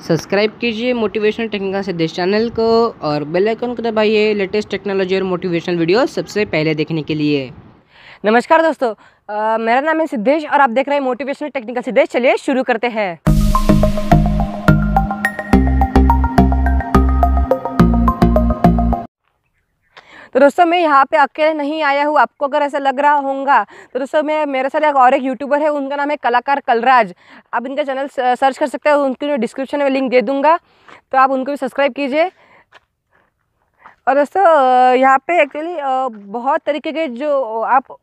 Subscribe कीजिए motivational technical से देश चैनल को और बेल आइकन को दबाइए लेटेस्ट टेक्नोलॉजी और मोटिवेशनल वीडियो सबसे पहले देखने के लिए। नमस्कार दोस्तों आ, मेरा नाम है सिद्धेश और आप देख रहे हैं मोटिवेशनल टेक्निकल सिद्धेश। चलिए शुरू करते हैं। तो दोस्तों, मैं यहाँ पे अकेले नहीं आया हूँ। आपको अगर ऐसा लग रहा होगा तो दोस्तों, मैं, मेरे साथ एक और एक यूट्यूबर है, उनका नाम है कलाकार कलराज। आप इनका चैनल सर्च कर सकते हो, उनकी मैं डिस्क्रिप्शन में लिंक दे दूँगा। तो आप उनको भी सब्सक्राइब कीजिए। और दोस्तों यहाँ पे एक्चुअली बहुत तरीके के जो आप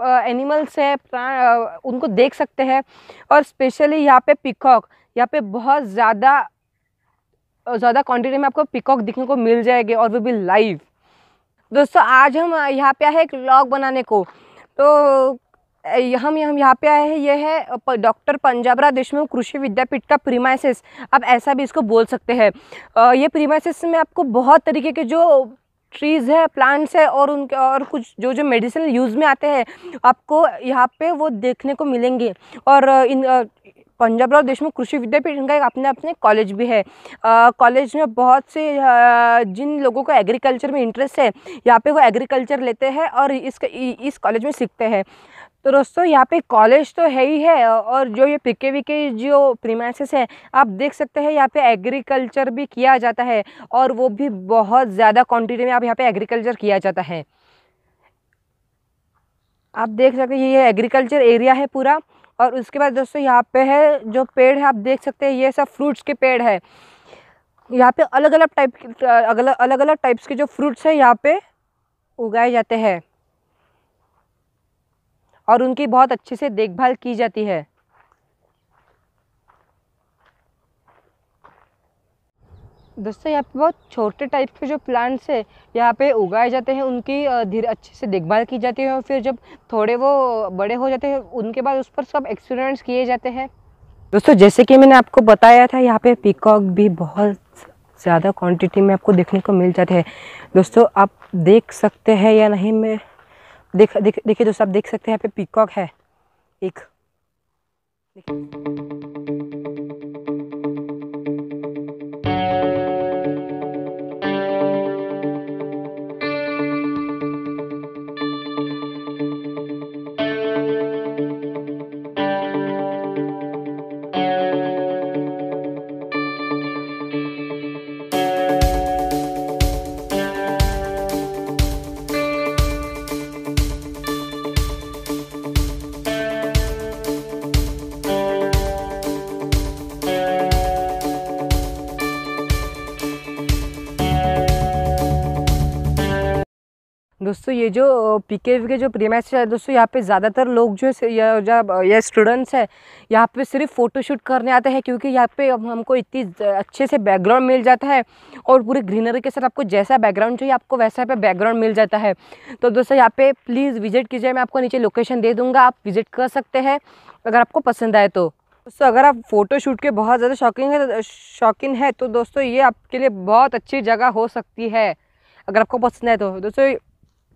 एनिमल्स है प्राण उनको देख सकते हैं। और स्पेशली यहाँ पे पिकॉक यहाँ पे बहुत ज़्यादा ज़्यादा क्वांटिटी में आपको पिकॉक दिखने को मिल जाएँगे और वो भी लाइव दोस्तों, आज हम यहाँ पे आए हैं एक व्लॉग बनाने को। तो हम हम यहाँ पे आए हैं, ये है डॉक्टर पंजाबरा देशमुख कृषि विद्यापीठ का प्रीमाइसिस आप ऐसा भी इसको बोल सकते हैं। ये प्रीमाइसिस में आपको बहुत तरीके के जो ट्रीज़ है प्लांट्स है और उनके, और कुछ जो जो मेडिसिनल यूज़ में आते हैं, आपको यहाँ पे वो देखने को मिलेंगे। और इन पंजाबराव देशमुख कृषि विद्यापीठ, इनका एक अपने अपने कॉलेज भी है। कॉलेज में बहुत से जिन लोगों को एग्रीकल्चर में इंटरेस्ट है, यहाँ पे वो एग्रीकल्चर लेते हैं और इस इस कॉलेज में सीखते हैं। तो दोस्तों, यहाँ पे कॉलेज तो है ही है, और जो ये पीके वी के जो प्रीमाइसिस है, आप देख सकते हैं, यहाँ पे एग्रीकल्चर भी किया जाता है, और वो भी बहुत ज़्यादा क्वांटिटी में आप यहाँ पे एग्रीकल्चर किया जाता है। आप देख सकते हैं, ये एग्रीकल्चर एरिया है पूरा। और उसके बाद दोस्तों यहाँ पे है, जो पेड़ है, आप देख सकते हैं, ये सब फ्रूट्स के पेड़ है। यहाँ पे अलग अलग टाइप के, अलग अलग टाइप्स के जो फ्रूट्स हैं, यहाँ पे उगाए जाते हैं। और उनकी बहुत अच्छे से देखभाल की जाती है। दोस्तों, यहाँ पे बहुत छोटे टाइप के जो प्लांट्स है, यहाँ पे उगाए जाते हैं, उनकी धीरे अच्छे से देखभाल की जाती है और फिर जब थोड़े वो बड़े हो जाते हैं, उनके बाद उस पर सब एक्सपेरिमेंट्स किए जाते हैं। दोस्तों, जैसे कि मैंने आपको बताया था, यहाँ पे पीकॉक भी बहुत ज़्यादा क्वांटिटी में आपको देखने को मिल जाते हैं। दोस्तों, आप देख सकते हैं या नहीं, मैं देख देखिए दोस्तों, आप देख सकते हैं यहाँ पे पीकॉक है, एक। दोस्तों, ये जो पीके के जो प्रीमाइस है, दोस्तों, यहाँ पे ज़्यादातर लोग जो है या स्टूडेंट्स है, यहाँ पे सिर्फ़ फ़ोटोशूट करने आते हैं क्योंकि यहाँ पे हमको इतनी अच्छे से बैकग्राउंड मिल जाता है और पूरी ग्रीनरी के साथ आपको जैसा बैकग्राउंड चाहिए, आपको वैसा यहाँ पे बैकग्राउंड मिल जाता है। तो दोस्तों, यहाँ पे प्लीज़ विज़िट कीजिए, मैं आपको नीचे लोकेशन दे दूँगा, आप विज़िट कर सकते हैं, अगर आपको पसंद आए तो। दोस्तों, अगर आप फ़ोटो शूट के बहुत ज़्यादा शौकीन है शौकीन है तो दोस्तों, ये आपके लिए बहुत अच्छी जगह हो सकती है, अगर आपको पसंद है तो। दोस्तों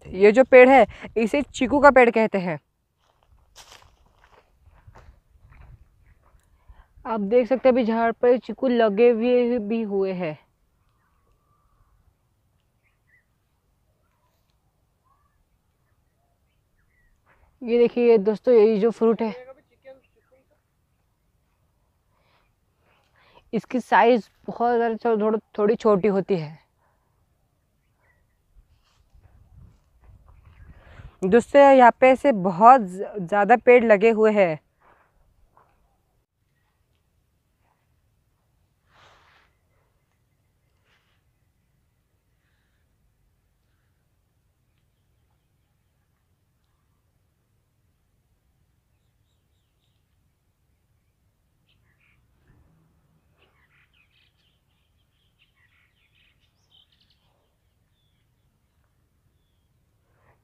ये जो पेड़ है, इसे चीकू का पेड़ कहते हैं। आप देख सकते हैं अभी झाड़ पर चीकू लगे हुए भी हुए हैं। ये देखिए दोस्तों, ये जो फ्रूट है, इसकी साइज़ बहुत ज़्यादा थोड़ी थोड़ी छोटी होती है। दोस्तों यहाँ पे ऐसे बहुत ज़्यादा पेड़ लगे हुए हैं।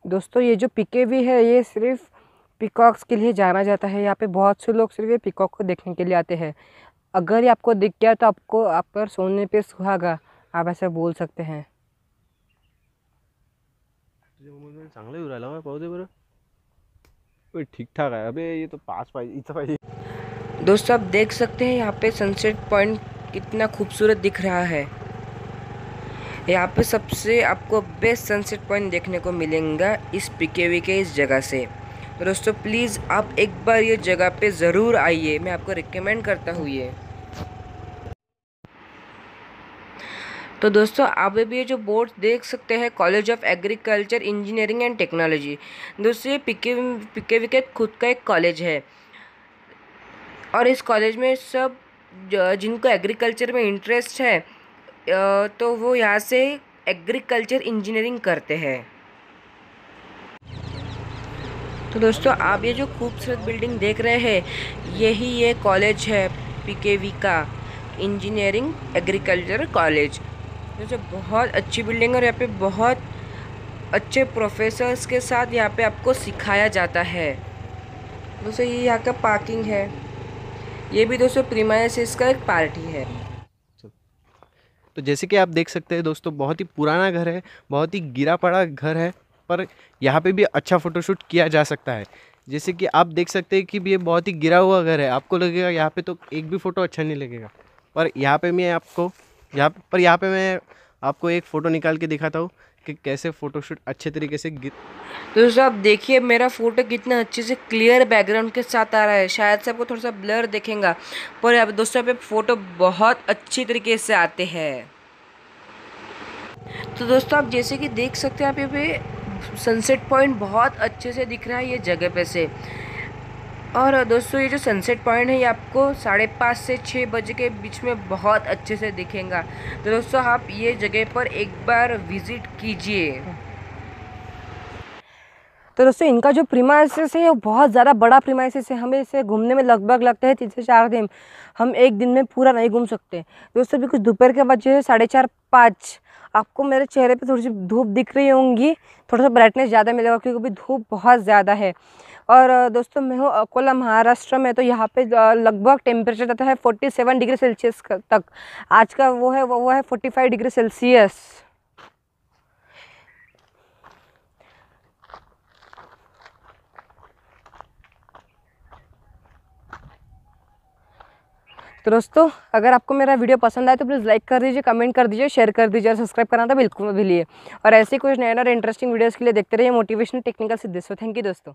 दोस्तों ये जो पिके भी है ये सिर्फ़ पिकॉक्स के लिए जाना जाता है। यहाँ पे बहुत से लोग सिर्फ़ ये पिकॉक को देखने के लिए आते हैं। अगर ये आपको दिख गया तो आपको आप पर सोने पे सुहागा आप ऐसे बोल सकते हैं। तुझ्या मोबाईलमध्ये चांगला येऊ राहिला पाहू दे बरं ठीकठाक आहे अबे ये तो पाच पाहिजे इथं पाहिजे दोस्तों आप देख सकते हैं यहाँ पे सनसेट पॉइंट कितना खूबसूरत दिख रहा है। यहाँ पे सबसे आपको बेस्ट सनसेट पॉइंट देखने को मिलेगा इस पिकेवी के इस जगह से। तो दोस्तों प्लीज़ आप एक बार ये जगह पे ज़रूर आइए। मैं आपको रिकमेंड करता हूँ ये। तो दोस्तों, आप भी ये जो बोर्ड देख सकते हैं college of agriculture engineering and technology दोस्तों, ये पिके पिके विके खुद का एक कॉलेज है। और इस कॉलेज में सब जिनको एग्रीकल्चर में इंटरेस्ट है तो वो यहाँ से एग्रीकल्चर इंजीनियरिंग करते हैं। तो दोस्तों, आप ये जो खूबसूरत बिल्डिंग देख रहे हैं, यही ये कॉलेज है पीकेवी का इंजीनियरिंग एग्रीकल्चर कॉलेज दोस्तों बहुत अच्छी बिल्डिंग है और यहाँ पे बहुत अच्छे प्रोफेसर्स के साथ यहाँ पे आपको सिखाया जाता है। दोस्तों, ये यहाँ का पार्किंग है। ये भी दोस्तों प्रीमाइसिस का एक पार्टी है। तो जैसे कि आप देख सकते हैं दोस्तों, बहुत ही पुराना घर है, बहुत ही गिरा पड़ा घर है, पर यहाँ पे भी अच्छा फ़ोटोशूट किया जा सकता है। जैसे कि आप देख सकते हैं कि ये बहुत ही गिरा हुआ घर है। आपको लगेगा यहाँ पे तो एक भी फ़ोटो अच्छा नहीं लगेगा। पर यहाँ पे मैं आपको, यहाँ, पर यहाँ पे मैं आपको एक फ़ोटो निकाल के दिखाता हूँ। कि कैसे फ़ोटोशूट अच्छे तरीके से तो दोस्तों आप देखिए, मेरा फ़ोटो कितना अच्छे से क्लियर बैकग्राउंड के साथ आ रहा है। शायद से आपको थोड़ा सा ब्लर दिखेगा, पर यहाँ दोस्तों पे फ़ोटो बहुत अच्छी तरीके से आते हैं। तो दोस्तों, आप जैसे कि देख सकते हैं आप यहाँ पे सनसेट पॉइंट बहुत अच्छे से दिख रहा है ये जगह पे से। और दोस्तों, ये जो सनसेट पॉइंट है, ये आपको साढ़े पाँच से छः बजे के बीच में बहुत अच्छे से दिखेगा। तो दोस्तों, आप ये जगह पर एक बार विज़िट कीजिए। तो दोस्तों इनका जो प्रीमाइसिस है, वो बहुत ज़्यादा बड़ा प्रीमाइसिस है। हमें इसे घूमने में लगभग लगता है तीन से चार दिन। हम एक दिन में पूरा नहीं घूम सकते। दोस्तों, अभी कुछ दोपहर के बाद जो है साढ़े चार, पाँच। आपको मेरे चेहरे पे थोड़ी सी धूप दिख रही होंगी। थोड़ा सा ब्राइटनेस ज़्यादा मिलेगा क्योंकि अभी धूप बहुत ज़्यादा है। और, दोस्तों, मैं हूँ अकोला, महाराष्ट्र में। तो यहाँ पे लगभग टेम्परेचर रहता है फोर्टी सेवन डिग्री सेल्सियस तक। आज का वो है वो है फोर्टी फाइव डिग्री सेल्सियस तो दोस्तों, अगर आपको मेरा वीडियो पसंद आए तो प्लीज़ लाइक कर दीजिए, कमेंट कर दीजिए, शेयर कर दीजिए और सब्सक्राइब करना तो बिल्कुल भी लिए और ऐसे कुछ नए और इंटरेस्टिंग वीडियोज़ के लिए देखते रहिए motivational technical Siddheshwar. Thank you दोस्तों।